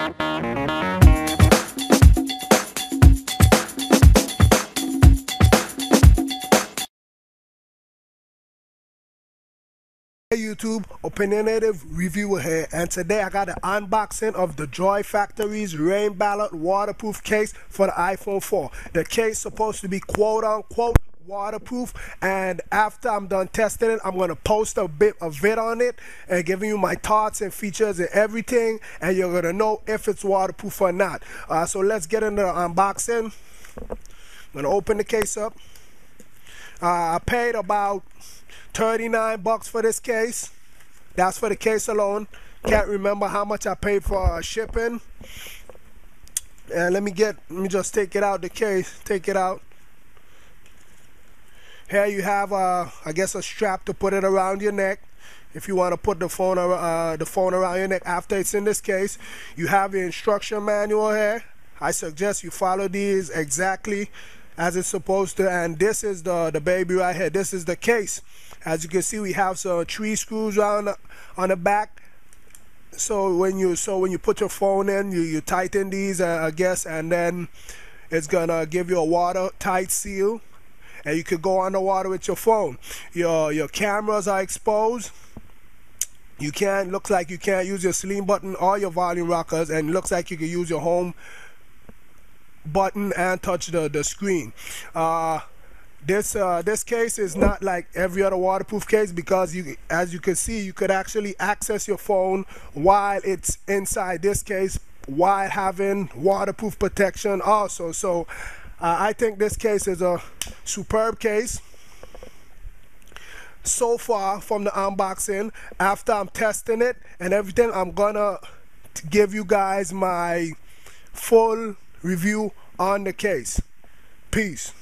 Hey YouTube, opinionative reviewer here, and today I got an unboxing of the Joy Factory's RainBallet waterproof case for the iPhone 4. The case supposed to be quote unquote waterproof and after I'm done testing it I'm gonna post a bit of vid on it and giving you my thoughts and features and everything and you're gonna know if it's waterproof or not uh, so let's get into the unboxing I'm gonna open the case up uh, I paid about 39 bucks for this case. That's for the case alone. Can't remember how much I paid for uh, shipping. And let me get, let me just take it out the case, take it out. Here you have, uh, I guess, a strap to put it around your neck. If you want to put the phone, uh, the phone around your neck after it's in this case, you have the instruction manual here. I suggest you follow these exactly as it's supposed to and this is the the baby right here this is the case as you can see we have some three screws on the, on the back so when you so when you put your phone in you you tighten these uh, I guess and then it's gonna give you a watertight seal and you could go underwater with your phone. Your your cameras are exposed. You can't looks like you can't use your slim button or your volume rockers and looks like you can use your home button and touch the, the screen. Uh, this uh, this case is not like every other waterproof case because you as you can see you could actually access your phone while it's inside this case while having waterproof protection also. So uh, I think this case is a superb case so far from the unboxing after I'm testing it and everything I'm gonna give you guys my full review on the case. Peace.